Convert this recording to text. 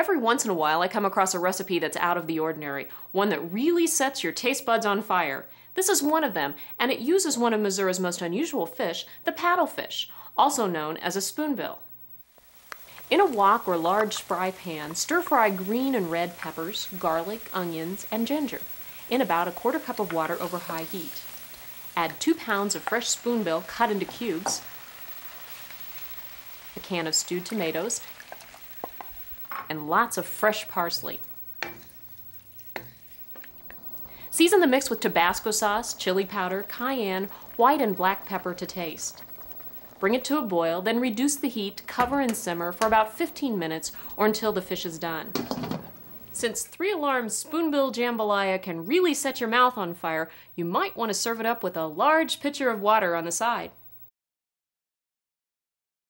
Every once in a while, I come across a recipe that's out of the ordinary, one that really sets your taste buds on fire. This is one of them, and it uses one of Missouri's most unusual fish, the paddlefish, also known as a spoonbill. In a wok or large fry pan, stir fry green and red peppers, garlic, onions, and ginger in about a quarter cup of water over high heat. Add two pounds of fresh spoonbill cut into cubes, a can of stewed tomatoes, and lots of fresh parsley. Season the mix with Tabasco sauce, chili powder, cayenne, white and black pepper to taste. Bring it to a boil, then reduce the heat, cover and simmer for about 15 minutes or until the fish is done. Since three alarm spoonbill jambalaya can really set your mouth on fire, you might want to serve it up with a large pitcher of water on the side.